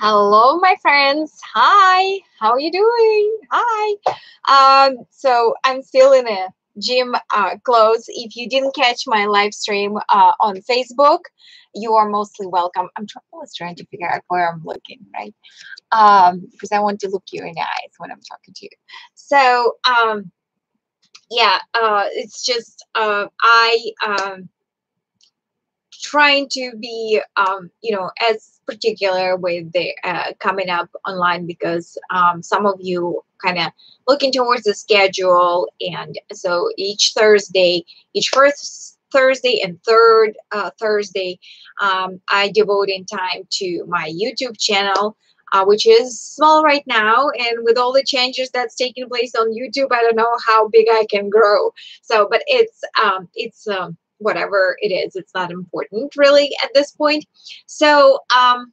Hello, my friends. Hi. How are you doing? Hi. Um, so I'm still in a gym uh, clothes. If you didn't catch my live stream uh, on Facebook, you are mostly welcome. I'm I trying to figure out where I'm looking, right? Um, because I want to look you in the eyes when I'm talking to you. So, um, yeah, uh, it's just uh, I um, trying to be, um, you know, as particular with the uh, coming up online because um, some of you kind of looking towards the schedule, and so each Thursday, each first Thursday and third uh, Thursday, um, I devote in time to my YouTube channel. Uh, which is small right now. And with all the changes that's taking place on YouTube, I don't know how big I can grow. So, but it's um, it's um, whatever it is. It's not important really at this point. So, um,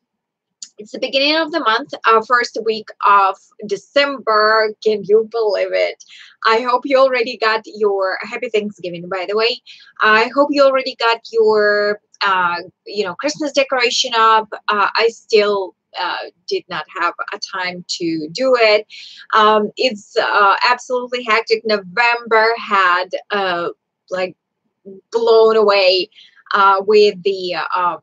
it's the beginning of the month, first week of December. Can you believe it? I hope you already got your happy Thanksgiving, by the way. I hope you already got your, uh, you know, Christmas decoration up. Uh, I still uh, did not have a time to do it. Um, it's uh, absolutely hectic. November had uh, like blown away uh, with the uh,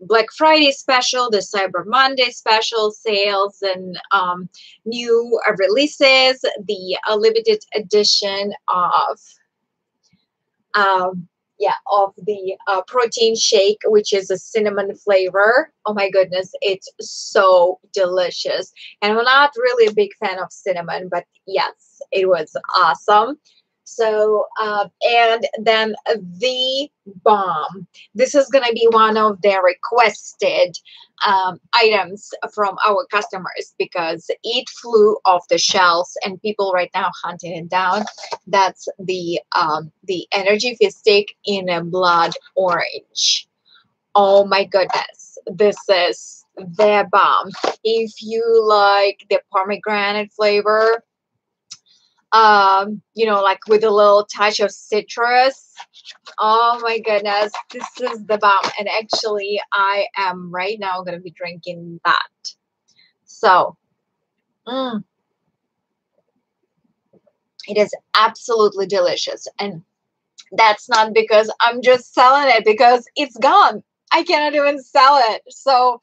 Black Friday special, the Cyber Monday special sales, and um, new uh, releases, the uh, limited edition of um, yeah of the uh, protein shake which is a cinnamon flavor. Oh my goodness it's so delicious. And i'm not really a big fan of cinnamon but yes it was awesome so, uh, and then the bomb. This is going to be one of the requested um, items from our customers because it flew off the shelves and people right now hunting it down. That's the um, the energy stick in a blood orange. Oh my goodness, this is the bomb. If you like the pomegranate flavor, um, you know, like with a little touch of citrus. Oh my goodness, this is the bomb. And actually, I am right now going to be drinking that. So, mm, it is absolutely delicious. And that's not because I'm just selling it, because it's gone. I cannot even sell it. So,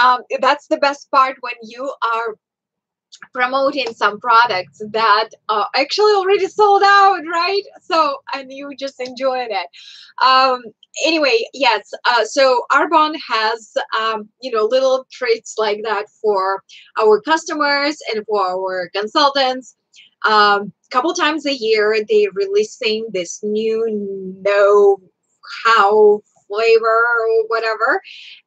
um, that's the best part when you are promoting some products that are actually already sold out, right? So, and you just enjoying it. Um, anyway, yes. Uh, so Arbonne has, um, you know, little treats like that for our customers and for our consultants. A um, couple times a year, they're releasing this new know how flavor or whatever.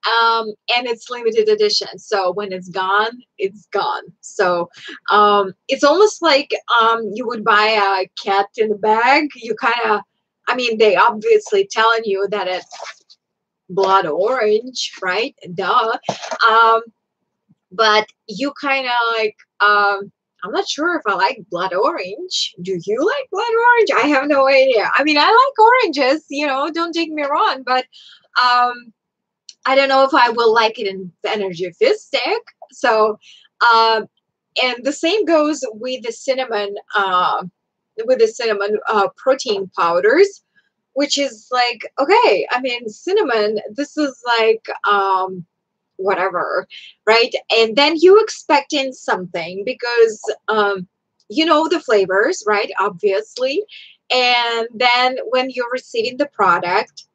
Um, and it's limited edition. So when it's gone, it's gone. So um, it's almost like um, you would buy a cat in a bag. You kind of, I mean, they obviously telling you that it's blood orange, right? Duh. Um, but you kind of like, um, I'm not sure if I like blood orange. Do you like blood orange? I have no idea. I mean, I like oranges, you know, don't take me wrong, but um, I don't know if I will like it in energy stick. So, uh, and the same goes with the cinnamon, uh, with the cinnamon uh, protein powders, which is like, okay, I mean, cinnamon, this is like, um, whatever, right? And then you expect in something because um, you know the flavors, right? Obviously. And then when you're receiving the product,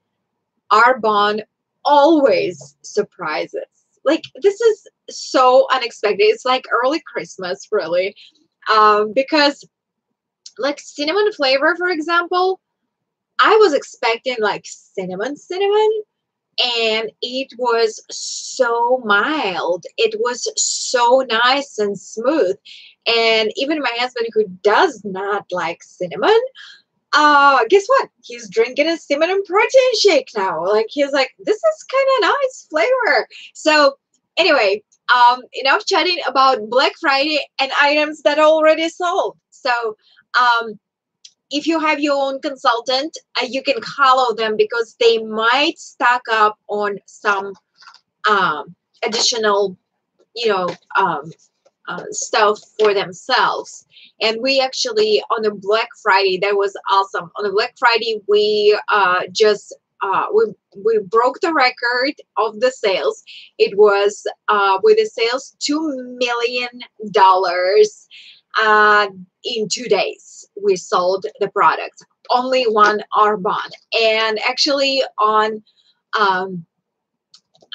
Arbonne always surprises. Like this is so unexpected. It's like early Christmas, really. Um, because like cinnamon flavor, for example, I was expecting like cinnamon, cinnamon, and it was so mild. It was so nice and smooth. And even my husband, who does not like cinnamon, uh, guess what? He's drinking a cinnamon protein shake now. Like he's like, this is kind of nice flavor. So anyway, um, enough chatting about Black Friday and items that are already sold. So um, if you have your own consultant, uh, you can follow them because they might stack up on some um, additional, you know um, uh, stuff for themselves. And we actually on a black friday that was awesome. On a black friday we uh, just uh, we, we broke the record of the sales. It was uh, with the sales two million dollars uh, in two days we sold the product only one Arbonne and actually on um,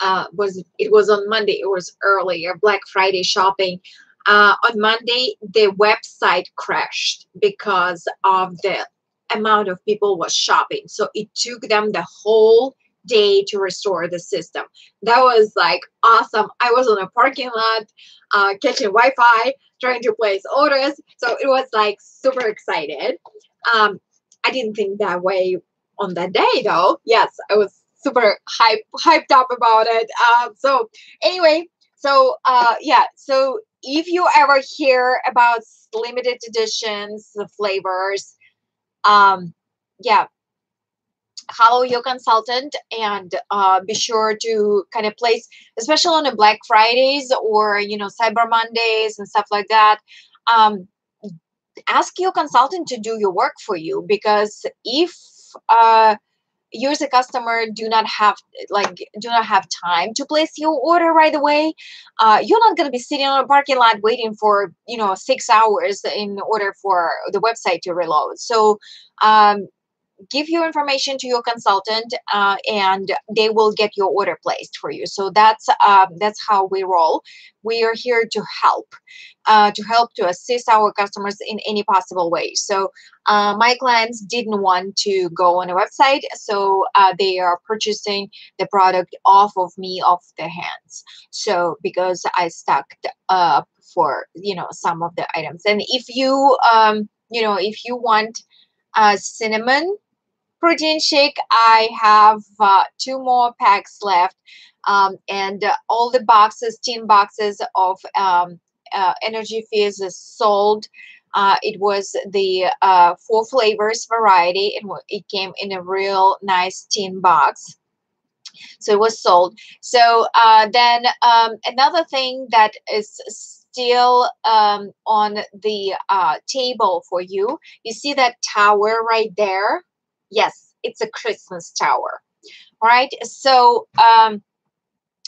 uh, was it was on Monday. It was earlier Black Friday shopping. Uh, on Monday, the website crashed because of the amount of people was shopping. So it took them the whole day to restore the system. That was like awesome. I was on a parking lot, uh, catching Wi-Fi, trying to place orders. So it was like super excited. Um, I didn't think that way on that day though. Yes, I was super hype hyped up about it. Um, so anyway, so uh, yeah, so if you ever hear about limited editions, the flavors, um, yeah, follow your consultant and uh, be sure to kind of place, especially on the Black Fridays or you know Cyber Mondays and stuff like that. Um, ask your consultant to do your work for you because if uh, you as a customer do not have like do not have time to place your order right away uh, you're not going to be sitting on a parking lot waiting for you know six hours in order for the website to reload so um, give your information to your consultant uh, and they will get your order placed for you. So that's um, that's how we roll. We are here to help uh, to help to assist our customers in any possible way. So uh, my clients didn't want to go on a website so uh, they are purchasing the product off of me off their hands. So because i stocked up for you know some of the items. And if you um you know if you want uh, cinnamon protein shake, I have uh, two more packs left. Um, and uh, all the boxes, tin boxes of um, uh, Energy Fizz is sold. Uh, it was the uh, four flavors variety. and it came in a real nice tin box. So it was sold. So uh, then um, another thing that is still um, on the uh, table for you. You see that tower right there? Yes, it's a Christmas tower. All right. So um,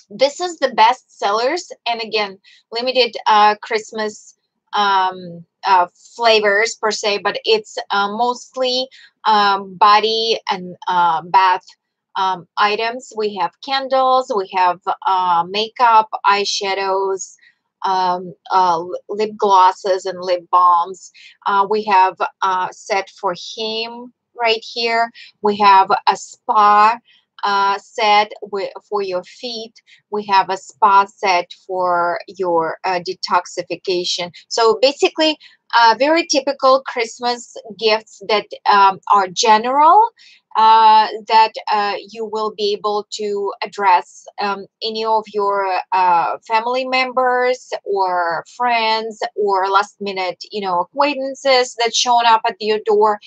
this is the best sellers. And again, limited uh, Christmas um, uh, flavors per se, but it's uh, mostly um, body and uh, bath um, items. We have candles, we have uh, makeup, eyeshadows, um, uh, lip glosses and lip balms. Uh, we have uh, set for him right here. We have a spa uh, set for your feet. We have a spa set for your uh, detoxification. So basically, uh, very typical Christmas gifts that um, are general uh, that uh, you will be able to address um, any of your uh, family members or friends or last minute you know acquaintances that shown up at your door.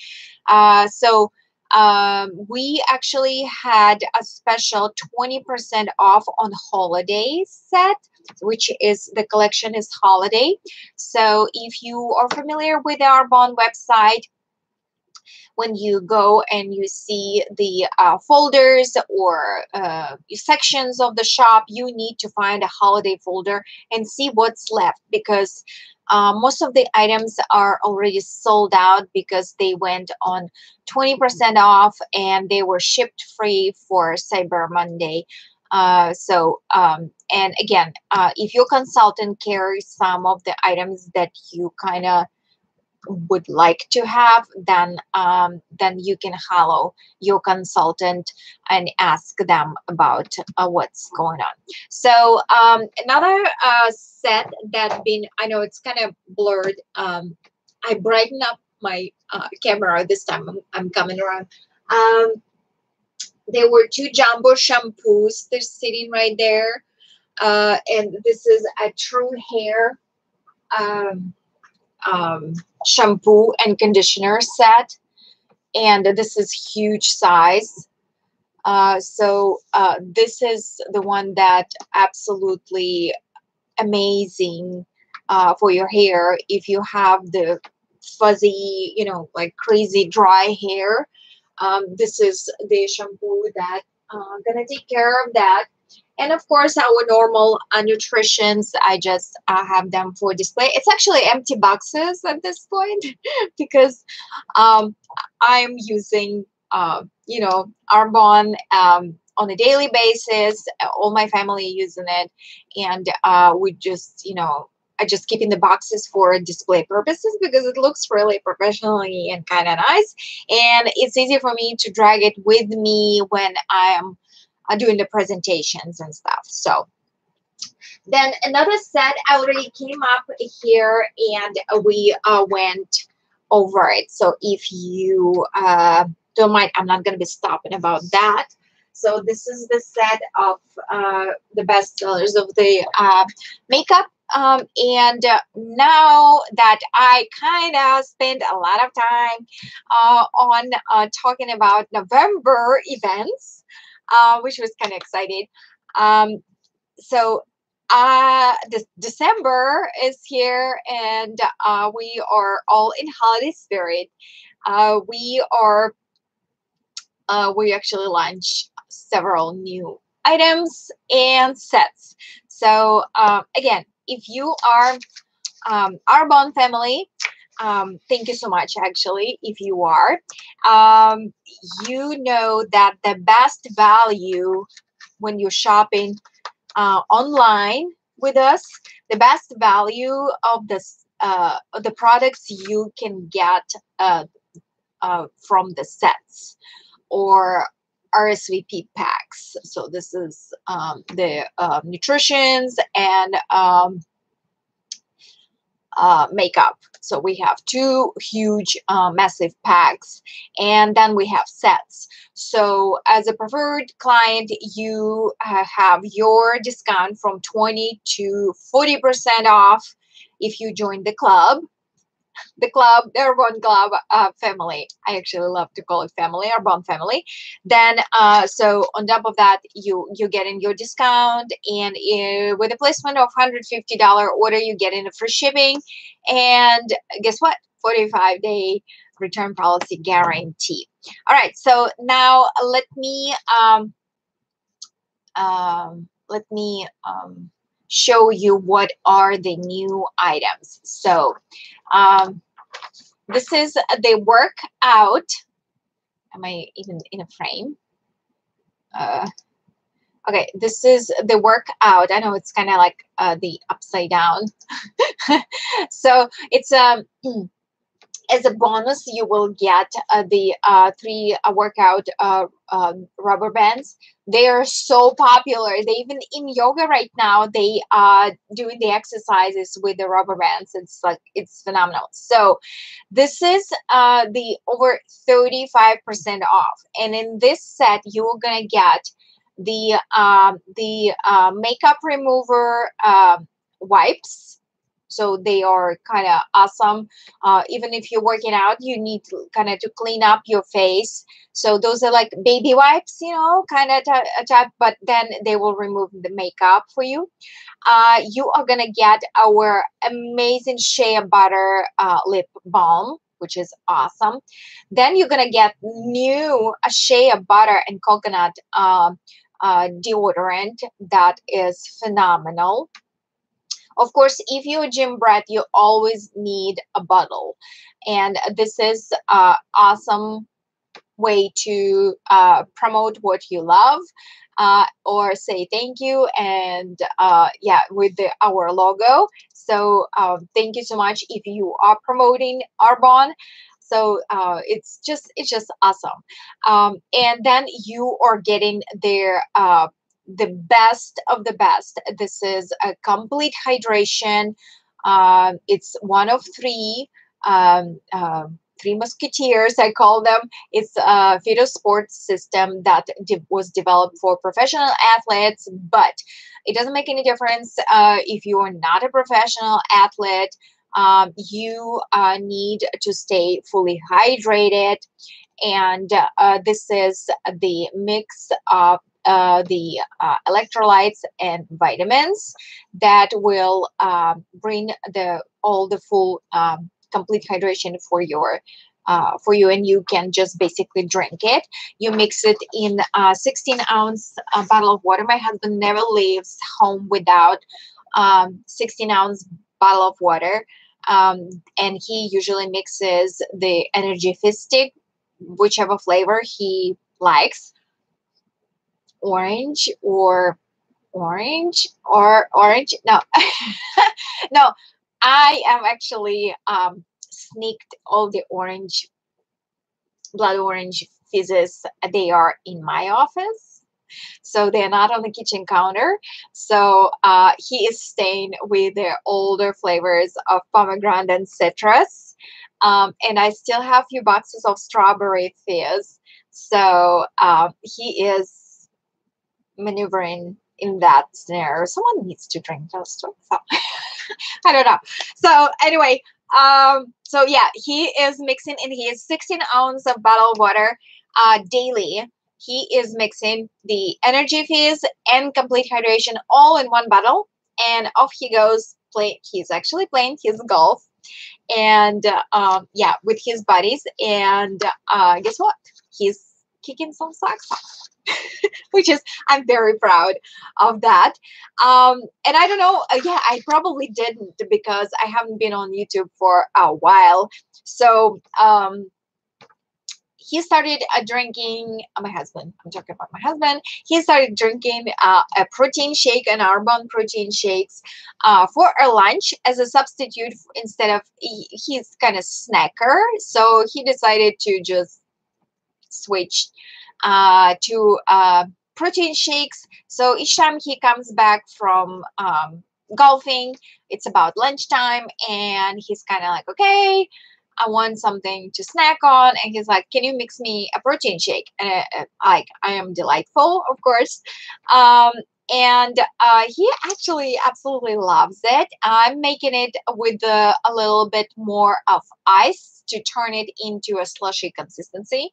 Uh, so um, we actually had a special 20% off on holiday set which is the collection is holiday. So if you are familiar with Arbonne website when you go and you see the uh, folders or uh, sections of the shop, you need to find a holiday folder and see what's left because uh, most of the items are already sold out because they went on 20% off and they were shipped free for Cyber Monday. Uh, so, um, and again, uh, if your consultant carries some of the items that you kind of would like to have, then um, then you can hello your consultant and ask them about uh, what's going on. So um, another uh, set that been I know it's kind of blurred. Um, I brighten up my uh, camera this time. I'm, I'm coming around. Um, there were two jumbo shampoos. They're sitting right there. Uh, and this is a true hair um, um, shampoo and conditioner set. And this is huge size. Uh, so uh, this is the one that absolutely amazing uh, for your hair if you have the fuzzy, you know, like crazy dry hair. Um, this is the shampoo that uh, gonna take care of that. And of course, our normal uh, nutritions, I just uh, have them for display. It's actually empty boxes at this point because um, I'm using, uh, you know, Arbonne um, on a daily basis. All my family using it, and uh, we just, you know, I just keep in the boxes for display purposes because it looks really professionally and kind of nice. And it's easy for me to drag it with me when I'm uh, doing the presentations and stuff. So then another set already came up here and we uh, went over it. So if you uh, don't mind, I'm not going to be stopping about that. So this is the set of uh, the best sellers of the uh, makeup um, and uh, now that I kind of spent a lot of time uh, on uh, talking about November events, uh, which was kind of exciting. Um, so uh, this December is here and uh, we are all in holiday spirit. Uh, we are, uh, we actually launch several new items and sets. So uh, again, if you are um, Arbonne family, um, thank you so much, actually, if you are, um, you know that the best value when you're shopping uh, online with us, the best value of the, uh, the products you can get uh, uh, from the sets or RSVP packs. So this is um, the uh, nutritions and um, uh, makeup. So we have two huge uh, massive packs and then we have sets. So as a preferred client, you uh, have your discount from 20 to 40% off if you join the club the club, the Arbonne Club uh, family. I actually love to call it family, Arbonne family. Then, uh, so on top of that, you you get in your discount, and uh, with a placement of hundred fifty dollar order, you get in a free shipping, and guess what? Forty five day return policy guarantee. All right, so now let me um, um, let me um, show you what are the new items. So um, this is the workout. Am I even in a frame? Uh, okay, this is the workout. I know it's kind of like uh, the upside down. so it's um as a bonus, you will get uh, the uh, three uh, workout uh, um, rubber bands. They are so popular. They even in yoga right now, they are doing the exercises with the rubber bands. It's like it's phenomenal. So this is uh, the over 35% off. And in this set, you're gonna get the um, the uh, makeup remover um, wipes so they are kind of awesome. Uh, even if you're working out you need kind of to clean up your face. So those are like baby wipes you know kind of a type but then they will remove the makeup for you. Uh, you are gonna get our amazing shea butter uh, lip balm which is awesome. Then you're gonna get new shea butter and coconut uh, uh, deodorant that is phenomenal of course, if you're a gym brat, you always need a bottle. And this is an awesome way to uh, promote what you love uh, or say thank you and uh, yeah with the our logo. So um, thank you so much if you are promoting arbonne. So uh, it's just it's just awesome. Um, and then you are getting their uh, the best of the best. This is a complete hydration. Uh, it's one of three, um, uh, three musketeers, I call them. It's a Phyto Sports system that de was developed for professional athletes, but it doesn't make any difference uh, if you are not a professional athlete. Um, you uh, need to stay fully hydrated and uh, this is the mix of uh, the uh, electrolytes and vitamins that will um, bring the all the full um, complete hydration for your uh, for you and you can just basically drink it. You mix it in a 16 ounce uh, bottle of water. My husband never leaves home without um, 16 ounce bottle of water um, and he usually mixes the energy fizz stick whichever flavor he likes orange or orange or orange? No. No i am actually um sneaked all the orange blood orange fizzes they are in my office. So they're not on the kitchen counter. So uh, he is staying with the older flavors of pomegranate and citrus. Um, and i still have a few boxes of strawberry fizz. So um, he is maneuvering in that scenario someone needs to drink those too so i don't know so anyway um, so yeah, he is mixing in is 16 ounce of bottled water uh, daily. He is mixing the energy fizz and complete hydration all in one bottle, and off he goes. Play. He's actually playing his golf, and uh, um, yeah, with his buddies. And uh, guess what? He's kicking some socks off. which is I'm very proud of that. Um, and I don't know, uh, yeah, I probably didn't because I haven't been on YouTube for a while. So um, he started uh, drinking. Uh, my husband, I'm talking about my husband. He started drinking uh, a protein shake, an Arbonne protein shakes, uh, for a lunch as a substitute instead of he, he's kind of snacker. So he decided to just switch uh, to uh, protein shakes. So each time he comes back from um, golfing, it's about lunchtime, and he's kind of like, okay, I want something to snack on. And he's like, can you mix me a protein shake? And I, uh, like, I am delightful, of course. Um, and uh, he actually absolutely loves it. I'm making it with a little bit more of ice to turn it into a slushy consistency.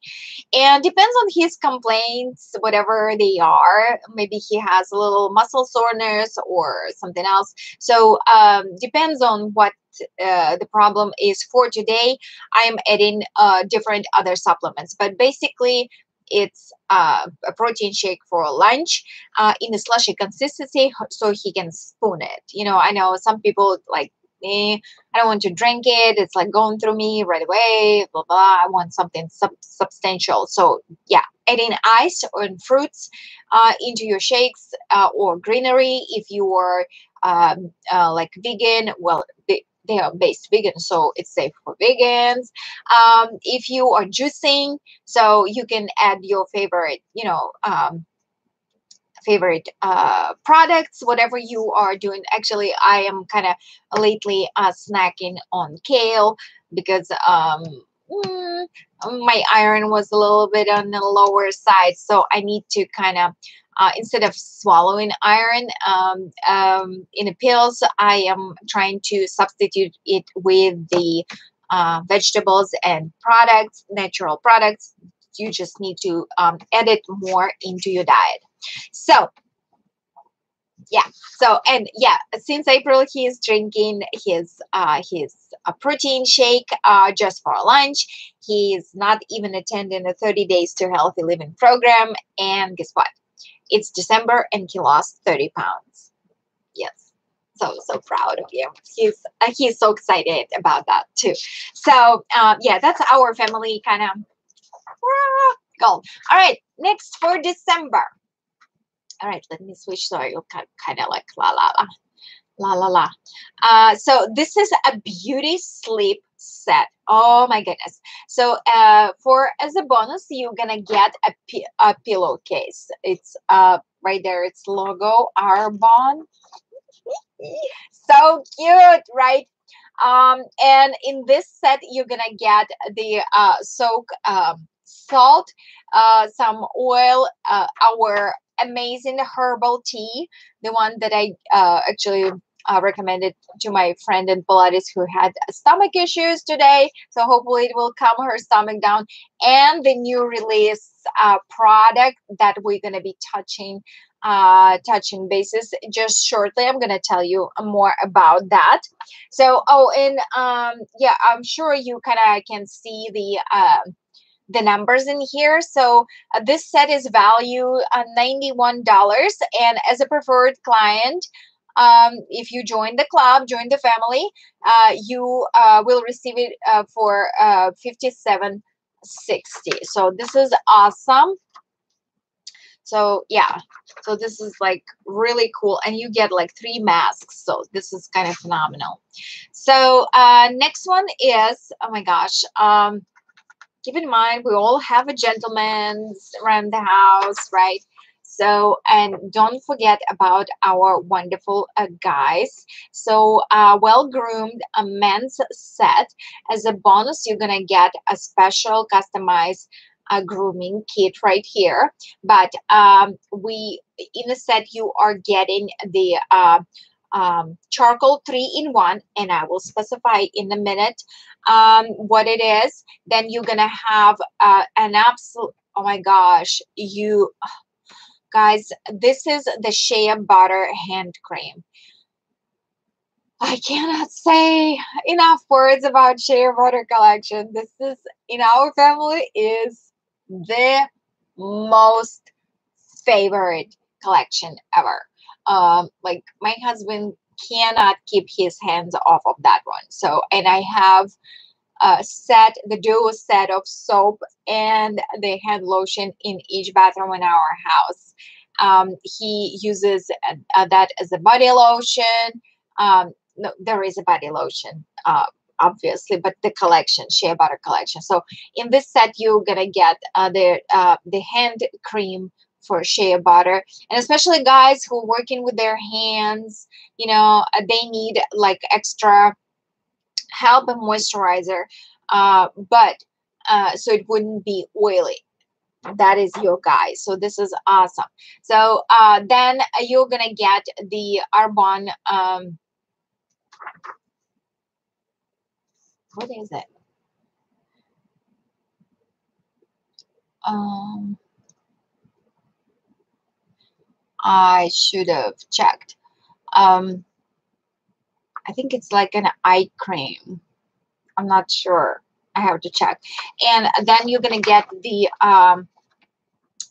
And depends on his complaints, whatever they are. Maybe he has a little muscle soreness or something else. So um, depends on what uh, the problem is for today. I am adding uh, different other supplements, but basically it's uh, a protein shake for lunch uh, in a slushy consistency so he can spoon it. You know, I know some people like me, I don't want to drink it. It's like going through me right away, blah, blah. I want something sub- substantial. So, yeah, adding ice or fruits uh, into your shakes uh, or greenery if you are um, uh, like vegan, well, they are based vegan, so it's safe for vegans. Um, if you are juicing, so you can add your favorite, you know, um, favorite uh, products, whatever you are doing. Actually, I am kind of lately uh, snacking on kale because um, mm, my iron was a little bit on the lower side, so I need to kind of uh, instead of swallowing iron um, um, in the pills, I am trying to substitute it with the uh, vegetables and products, natural products. You just need to um, add it more into your diet. So, yeah. So and yeah, since April he is drinking his uh his uh, protein shake uh just for lunch. He's not even attending the 30 days to healthy living program. And guess what? It's December and he lost 30 pounds. Yes. So, so proud of you He's uh, he's so excited about that too. So, uh, yeah, that's our family kind of goal. All right, next for December. All right, let me switch so I kind of like la la la la la la. Uh, so this is a beauty sleep set. Oh my goodness. So uh, for as a bonus, you're gonna get a, a pillowcase. It's uh, right there. It's logo Arbonne. so cute, right? Um, and in this set, you're gonna get the uh, soak um, salt, uh, some oil, uh, our amazing herbal tea, the one that I uh, actually uh, recommended to my friend in Pilates who had stomach issues today. So hopefully it will calm her stomach down. And the new release uh, product that we're going to be touching uh, touching bases just shortly. I'm going to tell you more about that. So, oh, and um, yeah, I'm sure you kind of can see the uh, the numbers in here. So uh, this set is value uh, $91. And as a preferred client, um, if you join the club, join the family, uh, you uh, will receive it uh, for uh, 57 60 so this is awesome. So yeah. So this is like really cool. And you get like three masks. So this is kind of phenomenal. So uh next one is oh my gosh um keep in mind we all have a gentleman's around the house right so, and don't forget about our wonderful uh, guys. So, uh, well groomed a men's set. As a bonus, you're going to get a special customized uh, grooming kit right here. But um, we, in the set, you are getting the uh, um, charcoal three in one, and I will specify in a minute um, what it is. Then you're gonna have uh, an absolute. Oh my gosh, you Guys, this is the Shea Butter Hand Cream. I cannot say enough words about Shea Butter collection. This is, in our family, is the most favorite collection ever. Um, like, my husband cannot keep his hands off of that one. So, and I have uh, set, the duo set of soap and the hand lotion in each bathroom in our house. Um, he uses uh, that as a body lotion. Um, no, there is a body lotion, uh, obviously, but the collection, shea butter collection. So in this set, you're gonna get uh, the uh, the hand cream for shea butter, and especially guys who are working with their hands, you know, uh, they need like extra help and moisturizer, uh, but uh, so it wouldn't be oily. That is your guy so this is awesome. So uh, then you're gonna get the arbonne um what is it? Um i should have checked um i think it's like an eye cream i'm not sure I have to check. And then you're gonna get the um,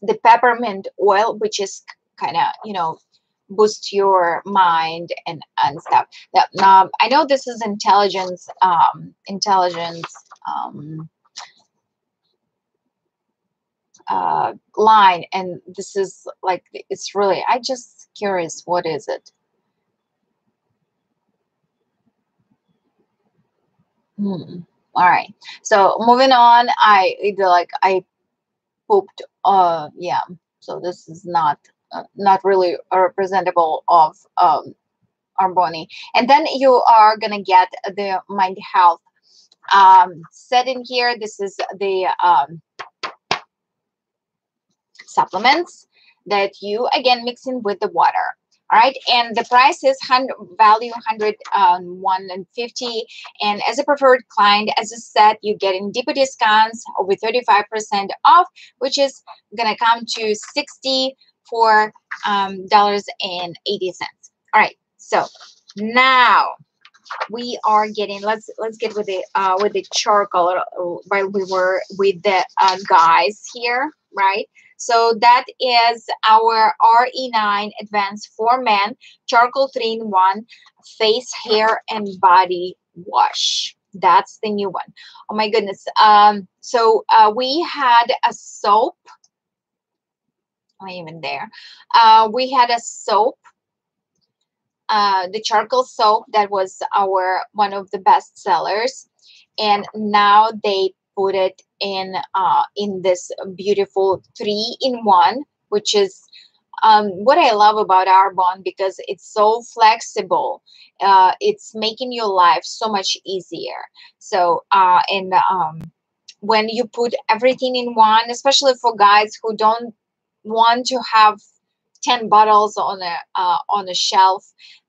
the peppermint oil, which is kind of you know boost your mind and and stuff. That um, I know this is intelligence um, intelligence um, uh, line, and this is like it's really. I just curious, what is it? Hmm all right so moving on i either like i pooped uh yeah so this is not uh, not really representable of um Arbonne. And then you are gonna get the mind health um set in here. This is the um supplements that you again mix in with the water all right and the price is 100 value 101 and fifty. and as a preferred client as a set you get in deeper discounts with 35 percent off which is gonna come to 64 um, dollars and 80 cents all right so now we are getting let's let's get with the uh with the charcoal uh, while we were with the uh, guys here right so that is our RE9 Advanced for Men Charcoal 3-in-1 Face, Hair, and Body Wash. That's the new one. Oh my goodness. Um, so uh, we had a soap. Not even there. Uh, we had a soap uh, the charcoal soap that was our one of the best sellers and now they put it in uh, in this beautiful three in one, which is um, what I love about Arbonne because it's so flexible. Uh, it's making your life so much easier. So uh, and um, when you put everything in one, especially for guys who don't want to have 10 bottles on a uh, on a shelf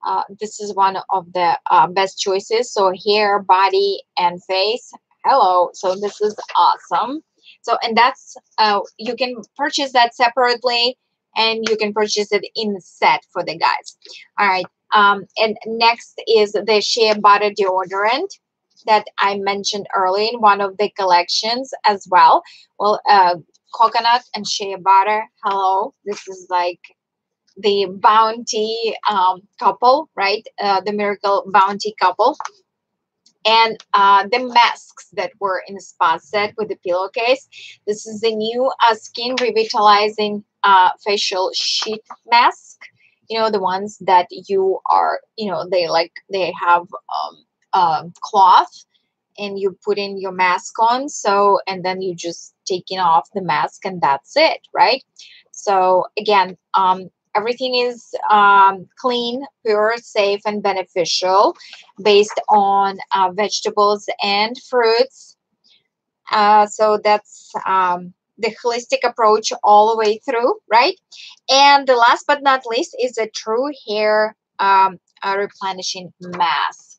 uh, this is one of the uh, best choices so hair body and face hello so this is awesome so and that's uh, you can purchase that separately and you can purchase it in set for the guys all right um, and next is the shea butter deodorant that I mentioned earlier in one of the collections as well. Well, uh, coconut and shea butter. Hello, this is like the bounty um, couple, right? Uh, the miracle bounty couple. And uh, the masks that were in the spa set with the pillowcase. This is the new uh, skin revitalizing uh, facial sheet mask. You know, the ones that you are, you know, they like, they have um, um, cloth and you put in your mask on so and then you just taking off the mask and that's it right so again um, everything is um, clean pure safe and beneficial based on uh, vegetables and fruits. Uh, so that's um, the holistic approach all the way through right? And the last but not least is a true hair um, replenishing mask.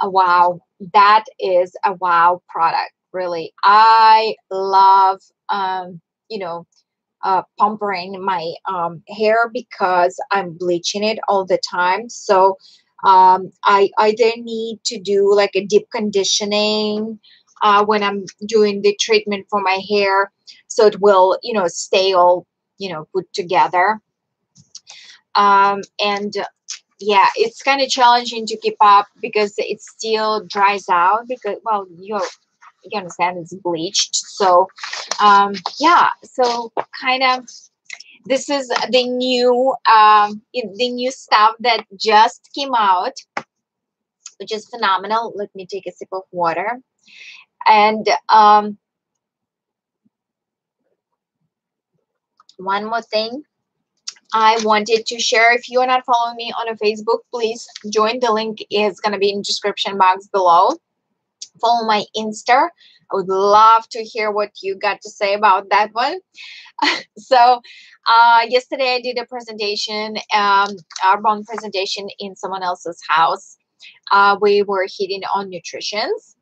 A wow that is a wow product really. I love um you know uh pampering my um hair because i'm bleaching it all the time. So um i either need to do like a deep conditioning uh when i'm doing the treatment for my hair so it will you know stay all you know put together. Um and yeah it's kind of challenging to keep up because it still dries out because well you understand it's bleached so um yeah so kind of this is the new um the new stuff that just came out which is phenomenal let me take a sip of water and um one more thing I wanted to share. If you are not following me on a Facebook, please join. The link is going to be in description box below. Follow my Insta. I would love to hear what you got to say about that one. so, uh, yesterday I did a presentation, um, our Arbonne presentation in someone else's house. Uh, we were hitting on nutritions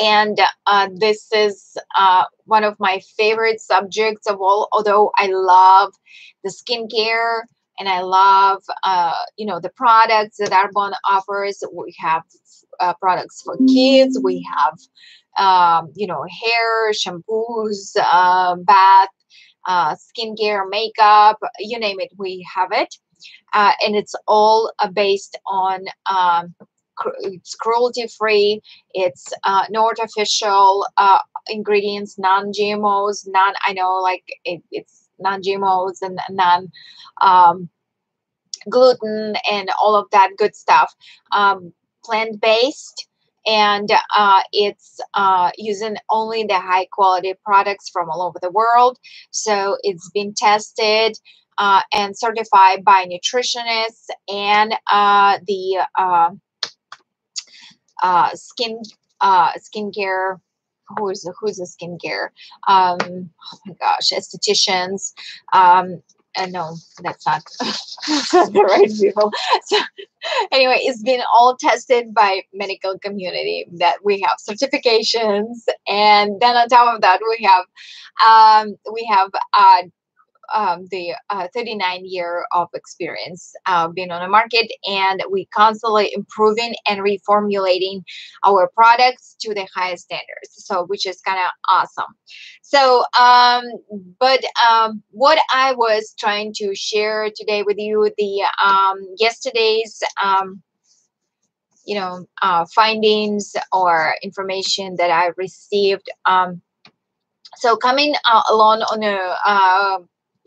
and uh, this is uh, one of my favorite subjects of all although i love the skincare and i love uh, you know the products that arbonne offers we have uh, products for kids. We have um, you know hair shampoos uh, bath uh, skincare makeup you name it we have it. And it's all based on um, it's cruelty free it's uh, no artificial uh, ingredients non gmos non i know like it, it's non gmos and non um, gluten and all of that good stuff. Um, plant based and uh, it's uh, using only the high quality products from all over the world. So it's been tested uh, and certified by nutritionists and uh, the uh, uh, skin skincare who's who's a skincare um oh my gosh estheticians um and no that's not, that's not the right people. So anyway it's been all tested by medical community that we have certifications and then on top of that we have um we have uh um, the uh, 39 year of experience uh, being on the market and we constantly improving and reformulating our products to the highest standards so which is kind of awesome. So um, but um, what i was trying to share today with you the um, yesterday's um, you know uh, findings or information that i received um, so coming uh, along on a uh,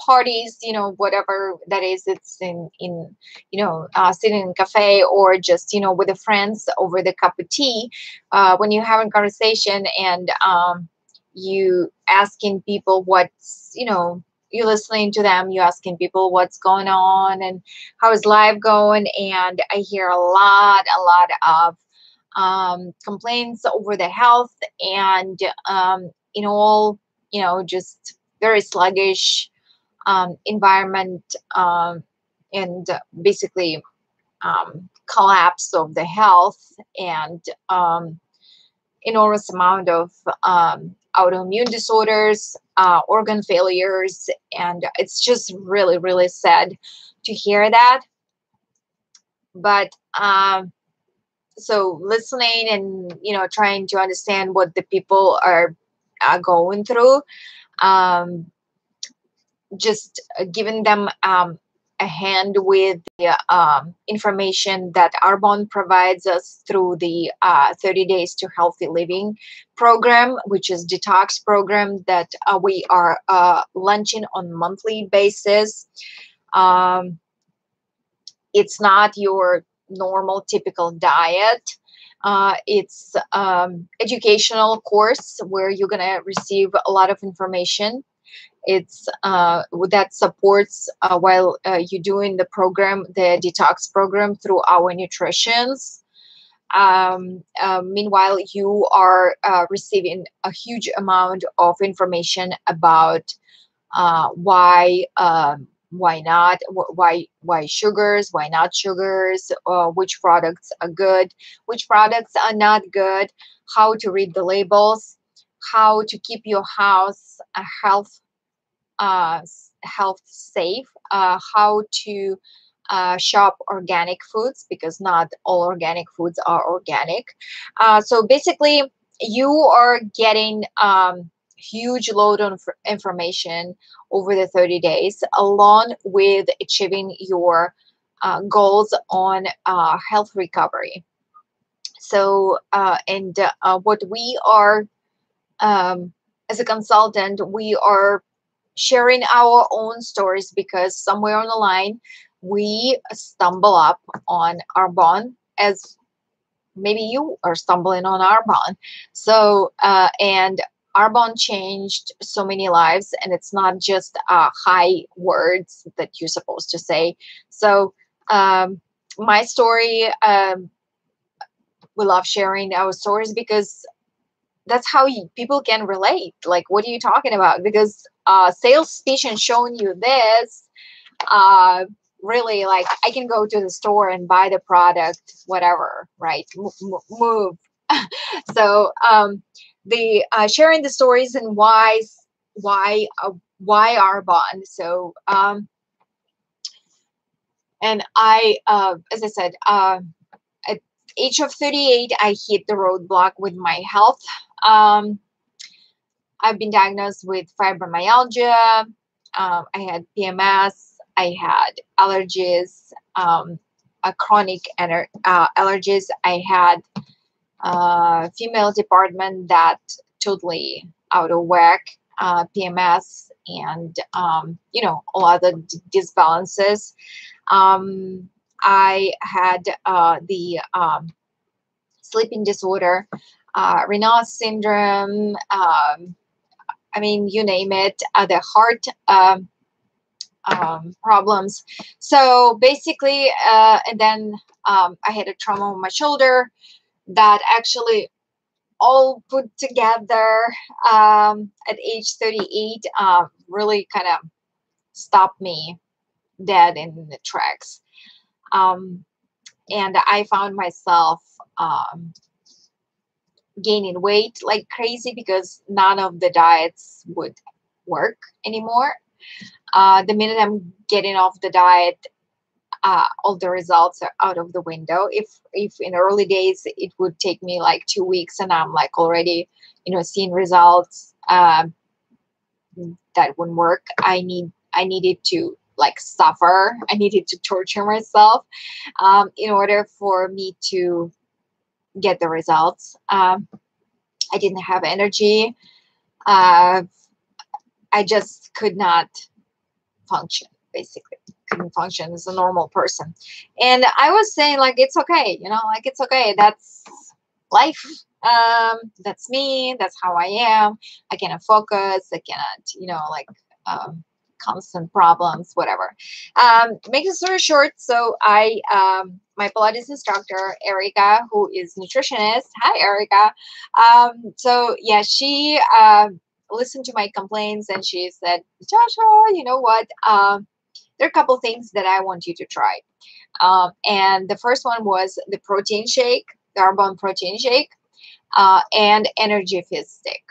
parties you know whatever that is it's in in you know uh, sitting in a cafe or just you know with the friends over the cup of tea uh, when you're having conversation and um, you asking people what's you know you're listening to them you asking people what's going on and how is life going and i hear a lot a lot of um, complaints over the health and um, in all you know just very sluggish um, environment um, and basically um, collapse of the health and um, enormous amount of um, autoimmune disorders, uh, organ failures, and it's just really, really sad to hear that. But um, so listening and you know trying to understand what the people are, are going through, um, just giving them um, a hand with the um, information that Arbonne provides us through the uh, 30 Days to Healthy Living program, which is detox program that uh, we are uh, launching on monthly basis. Um, it's not your normal typical diet. Uh, it's um, educational course where you're gonna receive a lot of information it's uh, that supports uh, while uh, you're doing the program the detox program through our nutritions. Um, uh, meanwhile you are uh, receiving a huge amount of information about uh, why um, why not why why sugars why not sugars which products are good which products are not good how to read the labels how to keep your house a health uh, health safe, uh, how to uh, shop organic foods because not all organic foods are organic. Uh, so basically, you are getting um, huge load of information over the 30 days, along with achieving your uh, goals on uh, health recovery. So, uh, and what we are um, as a consultant, we are sharing our own stories because somewhere on the line we stumble up on Arbonne as maybe you are stumbling on Arbonne. So, uh, and Arbonne changed so many lives, and it's not just uh, high words that you're supposed to say. So, um, my story, um, we love sharing our stories because that's how you, people can relate. Like, what are you talking about? Because uh, sales pitch and showing you this, uh, really like I can go to the store and buy the product, whatever, right? M- move. so um, the uh, sharing the stories and why why uh, why Arbonne. So um, and I, uh, as I said, uh, at age of 38, I hit the roadblock with my health. Um, I've been diagnosed with fibromyalgia. Um, I had PMS. I had allergies, um, a chronic ener- uh, allergies. I had a uh, female department that totally out of whack, uh, PMS, and um, you know all other d- disbalances. Um, I had uh, the um, sleeping disorder, uh, Raynaud syndrome, um, I mean, you name it, uh, the heart um, um, problems. So basically, uh, and then um, I had a trauma on my shoulder that actually all put together um, at age 38 uh, really kind of stopped me dead in the tracks. And I found myself gaining weight like crazy because none of the diets would work anymore. Uh, the minute I'm getting off the diet, uh, all the results are out of the window. If if in early days it would take me like two weeks and I'm like already, you know, seeing results, um, that wouldn't work. I need I needed to like suffer. I needed to torture myself um, in order for me to get the results. Um, I didn't have energy. Uh, I just could not function, basically. Couldn't function as a normal person. And I was saying, like, it's okay, you know, like, it's okay. That's life. Um, that's me. That's how I am. I cannot focus. I cannot, you know, like, um, constant problems, whatever. Um, make the story short, so I, um, my Pilates instructor, Erica, who is nutritionist. Hi, Erica. Um, so yeah, she uh, listened to my complaints and she said, Joshua, you know what? Um, there are a couple things that I want you to try. Um, and the first one was the protein shake, the Arbonne protein shake, uh, and Energy Fizz stick.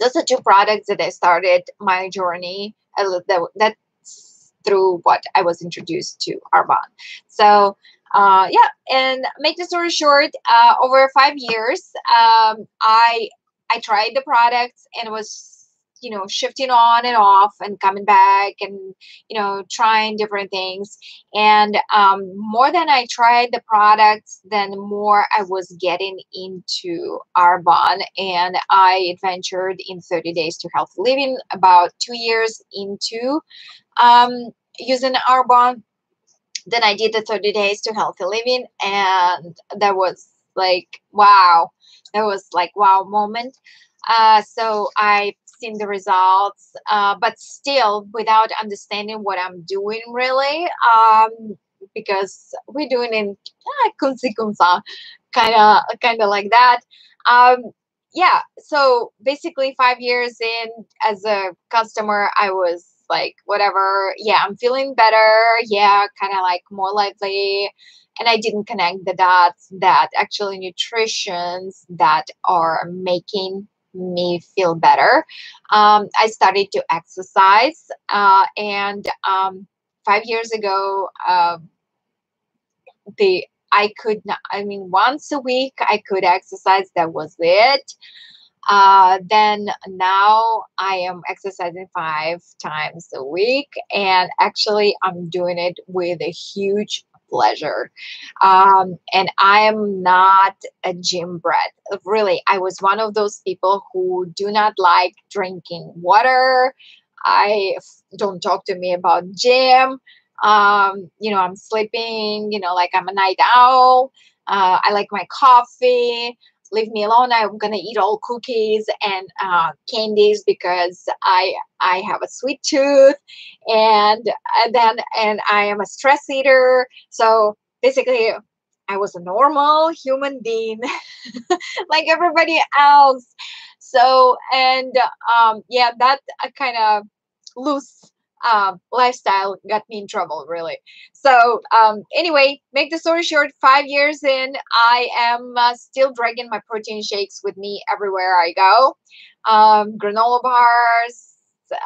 Those are two products that I started my journey. That, that's through what I was introduced to Arbonne. So uh, yeah, and make the story short, uh, over five years, um, I I tried the products and it was you know shifting on and off and coming back and you know trying different things. And um, more than i tried the products then more i was getting into arbonne. And i adventured in 30 days to healthy living about two years into um, using arbonne. Then I did the 30 days to healthy living, and that was like wow, that was like wow moment. Uh, so I've seen the results, uh, but still without understanding what I'm doing really, um, because we're doing in kind of kind of like that. Um, yeah, so basically five years in as a customer, I was like whatever yeah i'm feeling better yeah kind of like more lively and i didn't connect the dots that actually nutritions that are making me feel better. Um, i started to exercise uh, and um, five years ago uh, the i could not i mean once a week i could exercise that was it. Uh, then now I am exercising five times a week, and actually, I'm doing it with a huge pleasure. Um, and I am not a gym brat. Really, I was one of those people who do not like drinking water. I don't talk to me about gym. Um, you know, I'm sleeping, you know, like I'm a night owl. Uh, I like my coffee leave me alone. I'm gonna eat all cookies and uh, candies because I I have a sweet tooth, and, and then and I am a stress eater. So basically, I was a normal human being, like everybody else. So and um, yeah, that uh, kind of loose um, lifestyle got me in trouble, really. So, um, anyway, make the story short, five years in, I am uh, still dragging my protein shakes with me everywhere I go. Um, granola bars,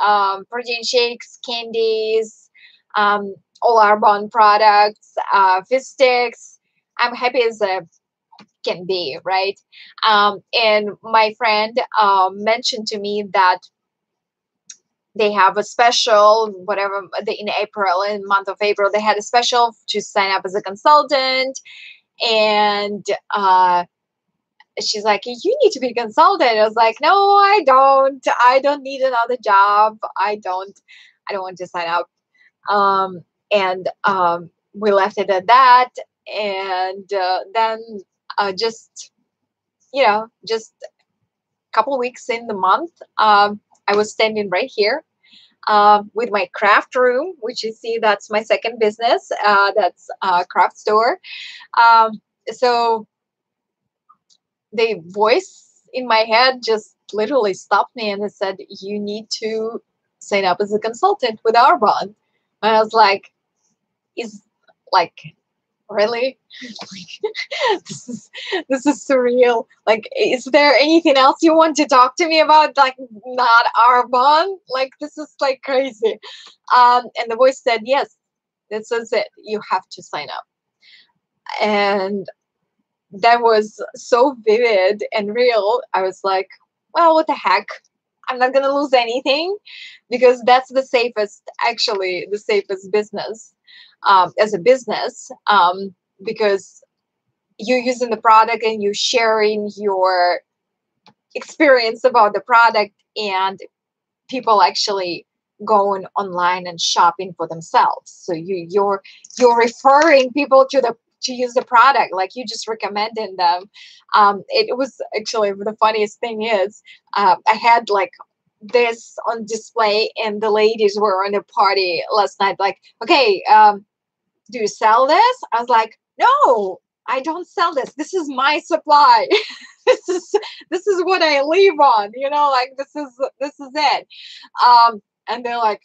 um, protein shakes, candies, um, all Arbonne products, uh, Fizz sticks. I'm happy as a can be, right? Um, and my friend uh, mentioned to me that they have a special whatever in april in month of april they had a special to sign up as a consultant. And uh she's like you need to be a consultant. I was like no i don't. I don't need another job. I don't i don't want to sign up. Um and um we left it at that. And uh, then uh, just you know just a couple weeks in the month um I was standing right here uh, with my craft room, which you see that's my second business. Uh, that's a craft store. Um, so the voice in my head just literally stopped me and it said, "You need to sign up as a consultant with Arbonne." And I was like, "Is like really? Like this is this is surreal. Like is there anything else you want to talk to me about? Like not Arbonne? like this is like crazy. Um and the voice said yes this is it. You have to sign up. And that was so vivid and real. I was like well what the heck i'm not gonna lose anything because that's the safest actually the safest business um, as a business um, because you're using the product and you're sharing your experience about the product and people actually going online and shopping for themselves. So you you're you're referring people to the to use the product like you just recommending them um it, was actually the funniest thing is uh, i had like this on display and the ladies were on a party last night like okay um do you sell this i was like no I don't sell this. This is my supply. this is this is what I live on. You know, like this is this is it. Um, and they're like,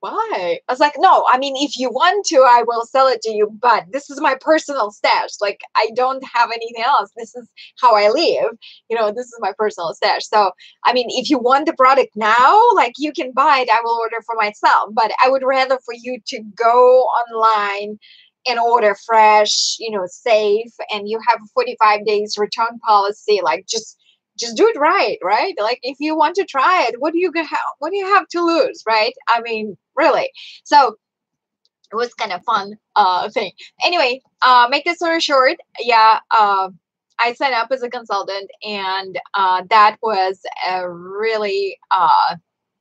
why? I was like, no, I mean, if you want to, I will sell it to you, but this is my personal stash. Like, I don't have anything else. This is how I live. You know, this is my personal stash. So, I mean, if you want the product now, like you can buy it, I will order for myself. But I would rather for you to go online and order fresh, you know, safe, and you have a 45 days return policy. Like, just just do it right, right? Like if you want to try it, what do you have? What do you have to lose, right? I mean, really. So it was kind of fun uh thing. Anyway, uh, make this story short. Yeah, uh, I signed up as a consultant, and uh, that was a really uh,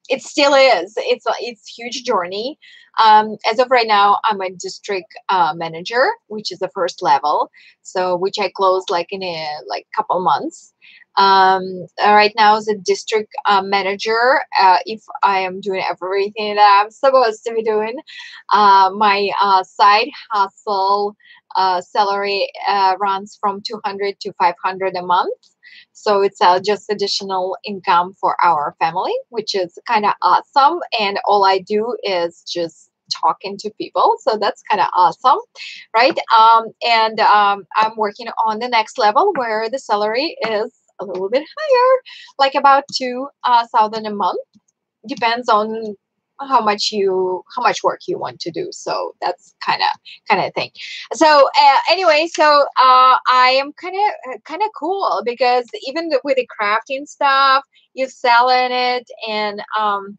it still is. It's a it's huge journey. Um, as of right now, I'm a district uh, manager, which is the first level. So which I closed like in a like couple months um, right now as a district uh, manager uh, if i am doing everything that i'm supposed to be doing uh, my uh, side hustle uh, salary uh, runs from 200 to 500 a month. So it's just additional income for our family which is kind of awesome. And all i do is just talking to people so that's kind of awesome right um, and um, i'm working on the next level where the salary is a little bit higher, like about two uh, thousand a month. Depends on how much you how much work you want to do so that's kind of kind of thing so uh, anyway so uh, i am kind of kind of cool because even with the crafting stuff you're selling it and um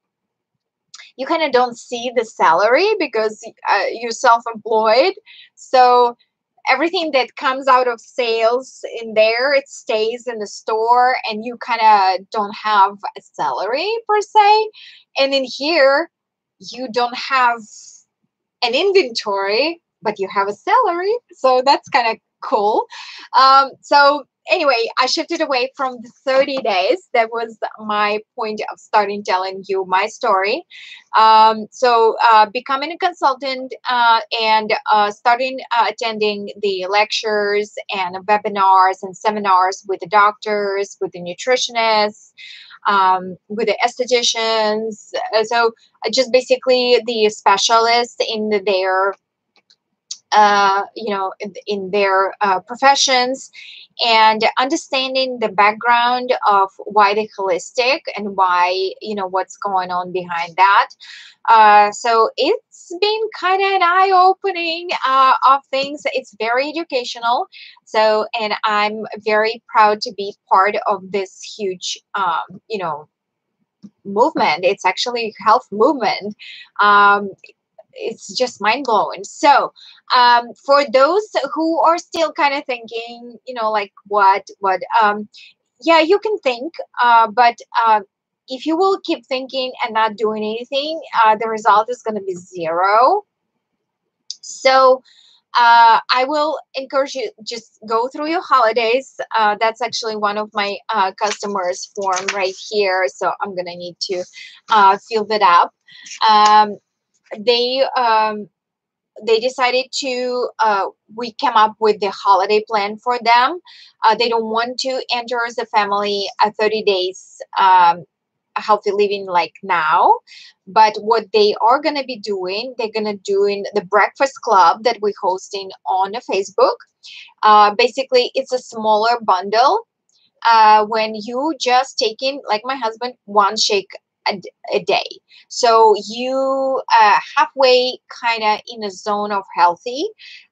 you kind of don't see the salary because uh, you're self-employed. So everything that comes out of sales in there it stays in the store and you kind of don't have a salary per se. And in here you don't have an inventory but you have a salary. So that's kind of cool. Um, so anyway, I shifted away from the 30 days. That was my point of starting telling you my story. Um, so, uh, becoming a consultant uh, and uh, starting uh, attending the lectures and webinars and seminars with the doctors, with the nutritionists. Um, with the estheticians, uh, so uh, just basically the specialists in their uh, you know, in, in their uh, professions and understanding the background of why the holistic and why, you know, what's going on behind that. Uh, so it's been kind of an eye opening uh, of things. It's very educational. So, and I'm very proud to be part of this huge, um, you know, movement. It's actually health movement. Um, it's just mind blowing. So, um, for those who are still kind of thinking, you know, like what, what, um, yeah, you can think, uh, but uh, if you will keep thinking and not doing anything, uh, the result is going to be zero. So, uh, I will encourage you just go through your holidays. Uh, that's actually one of my uh, customers form right here. So I'm gonna need to uh, fill that up. Um, they um, they decided to uh, we came up with the holiday plan for them. Uh, they don't want to enter as a family a 30 days um, healthy living like now. But what they are going to be doing they're going to doing the breakfast club that we're hosting on facebook. Uh, basically it's a smaller bundle. Uh, when you just take in like my husband one shake a, a day. So you uh, halfway kind of in a zone of healthy,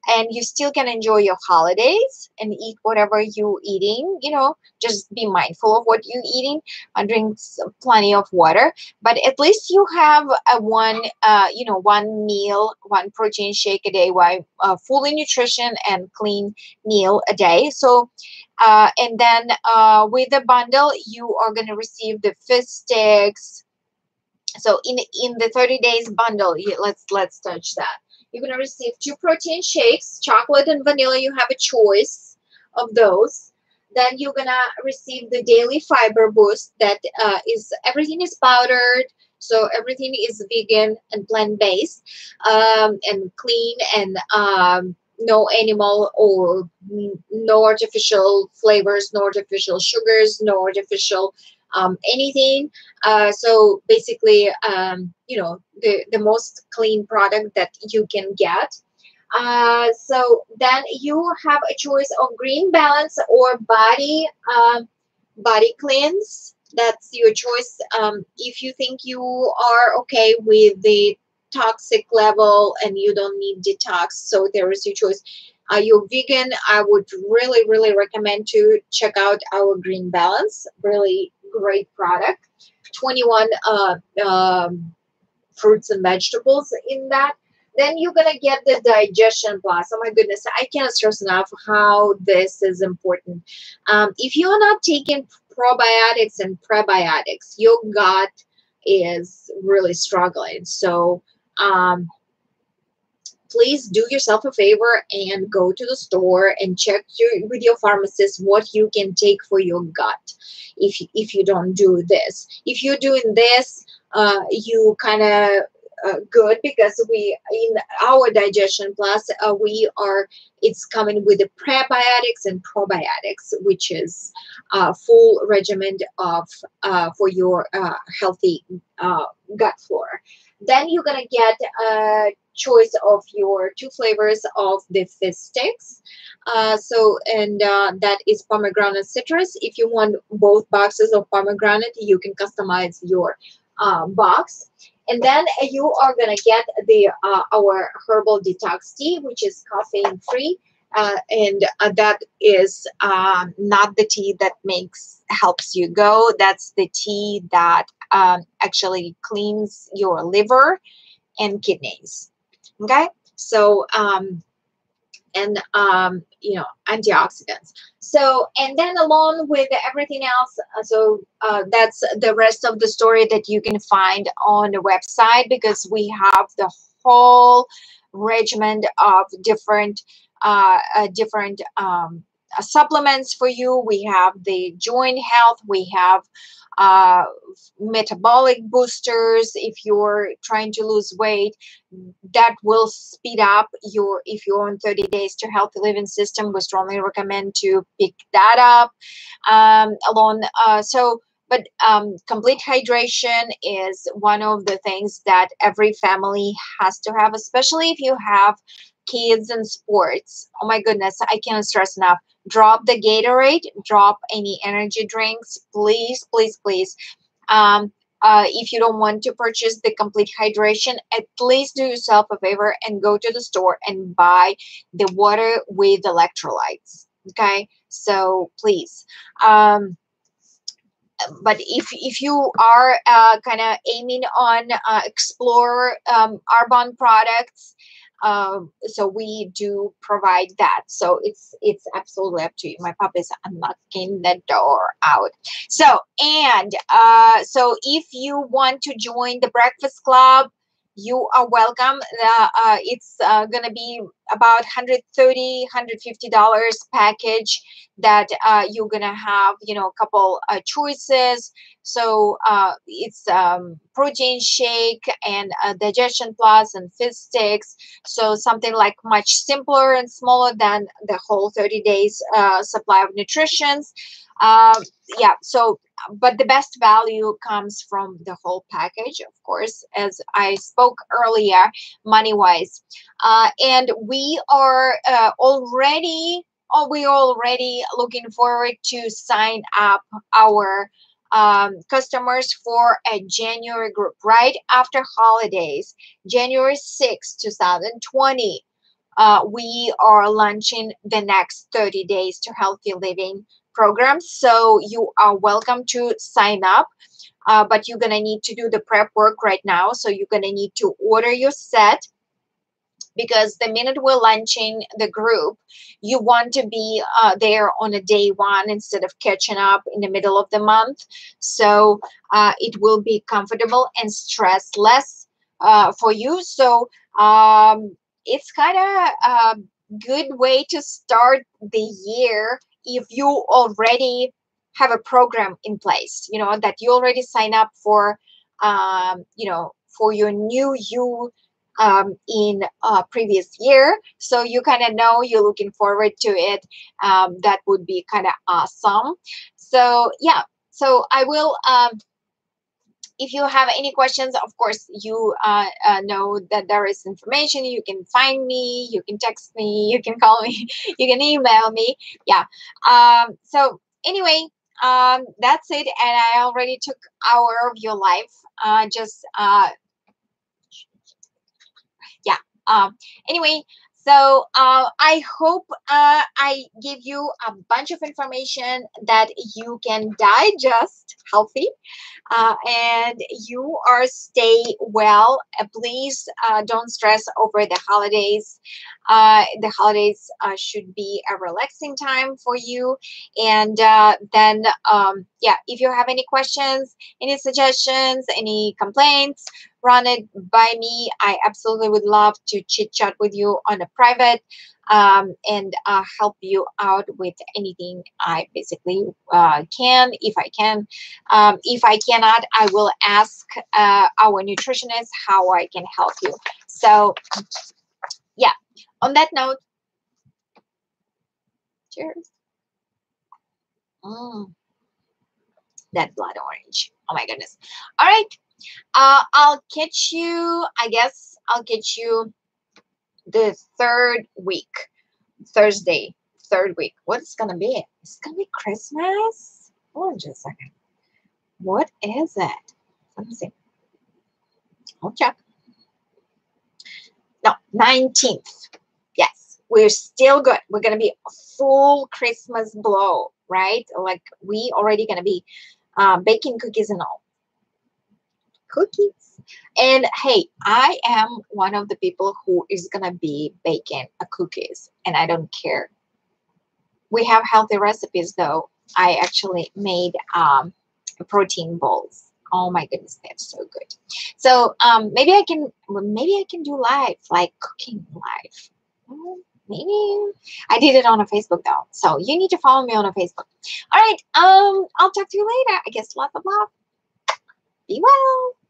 and you still can enjoy your holidays and eat whatever you eating. You know, just be mindful of what you're eating and drink plenty of water. But at least you have a one, uh, you know, one meal, one protein shake a day, while uh, fully nutrition and clean meal a day. So uh, and then uh, with the bundle, you are going to receive the fizz sticks. So in in the 30 days bundle, let's let's touch that. You're to receive two protein shakes, chocolate and vanilla. You have a choice of those. Then you're to receive the daily fiber boost that uh, is everything is powdered. So everything is vegan and plant based um, and clean and um, no animal or no artificial flavors, no artificial sugars, no artificial um, anything. Uh, so basically, um, you know, the, the most clean product that you can get. Uh, so then you have a choice of green balance or body uh, body cleanse. That's your choice. Um, if you think you are okay with the toxic level and you don't need detox, so there is your choice. Are you vegan? I would really, really recommend to check out our Green Balance. Really great product. 21 uh, um, fruits and vegetables in that. Then you're gonna get the digestion plus. Oh my goodness, I can't stress enough how this is important. Um, if you're not taking probiotics and prebiotics, your gut is really struggling. So um, please do yourself a favor and go to the store and check your, with your pharmacist what you can take for your gut if, if you don't do this. If you're doing this, uh, you kind of uh, good because we in our digestion plus uh, we are it's coming with the prebiotics and probiotics which is a full regimen of uh, for your uh, healthy uh, gut flora then you're gonna get choice of your two flavors of the fizz sticks. Uh, so, and uh, that is pomegranate citrus. If you want both boxes of pomegranate, you can customize your uh, box. And then you are gonna get the uh, our herbal detox tea, which is caffeine free. Uh, and uh, that is not the tea that makes helps you go. That's the tea that um, actually cleans your liver and kidneys. Okay, so um, and um, you know antioxidants. So and then along with everything else, uh, so uh, that's the rest of the story that you can find on the website because we have the whole regiment of different uh, uh different um, supplements for you. We have the joint health. We have uh, metabolic boosters if you're trying to lose weight that will speed up your if you're on 30 days to healthy living system we strongly recommend to pick that up um, along uh, so but um, complete hydration is one of the things that every family has to have especially if you have kids and sports. Oh my goodness i can't stress enough drop the Gatorade, drop any energy drinks, please, please, please. Um, uh, if you don't want to purchase the complete hydration, at least do yourself a favor and go to the store and buy the water with electrolytes. Okay, so please. Um, but if if you are uh, kind of aiming on uh, explore um, Arbonne products, um, so we do provide that. So it's it's absolutely up to you. My puppy is unlocking the door out. So and uh, so if you want to join the Breakfast Club, you are welcome. Uh, uh, it's uh, going to be about 130 $150 package that uh, you're going to have, you know, a couple uh, choices. So uh, it's um, protein shake and digestion plus and fizz sticks. So something like much simpler and smaller than the whole 30 days supply of nutritions. Um, yeah, so but the best value comes from the whole package, of course, as I spoke earlier, money wise. Uh, and we are uh, already, oh, we already looking forward to sign up our um, customers for a January group right after holidays, January 6, 2020. Uh, we are launching the next 30 days to healthy living programs. So you are welcome to sign up. Uh, but you're going to need to do the prep work right now. So you're going to need to order your set because the minute we're launching the group, you want to be uh, there on a day one instead of catching up in the middle of the month. So uh, it will be comfortable and stressless uh, for you. So um, it's kind of a good way to start the year if you already have a program in place you know that you already sign up for um, you know for your new you um, in uh, previous year so you kind of know you're looking forward to it um, that would be kind of awesome. So yeah so i will um, if you have any questions of course you uh, uh, know that there is information. You can find me you can text me you can call me you can email me. Yeah. Um, so anyway um, that's it. And i already took hour of your life uh, just uh, yeah. Um, anyway so uh, I hope uh, I give you a bunch of information that you can digest healthy uh, and you are stay well. Uh, please uh, don't stress over the holidays. Uh, the holidays should be a relaxing time for you. And then, um, yeah, if you have any questions, any suggestions, any complaints, run it by me. I absolutely would love to chit chat with you on a private um, and uh, help you out with anything I basically uh, can, if I can. Um, if I cannot, I will ask uh, our nutritionist how I can help you. So, yeah, on that note, cheers. Mm, that blood orange. Oh my goodness. All right. Uh, I'll catch you, I guess I'll catch you the third week, Thursday, third week. What's gonna be? It's gonna be Christmas? Hold on just a second. What is it? Let me see. I'll check. No, 19th. Yes, we're still good. We're gonna be full Christmas blow, right? Like we already gonna be uh, baking cookies and all cookies. And hey, I am one of the people who is gonna be baking a cookies, and I don't care. We have healthy recipes though. I actually made um, protein bowls. Oh my goodness, they're so good. So um, maybe I can maybe I can do live, like cooking live. Hmm, maybe I did it on a Facebook though. So you need to follow me on a Facebook. All right. Um, I'll talk to you later. I guess lots of love. Be well.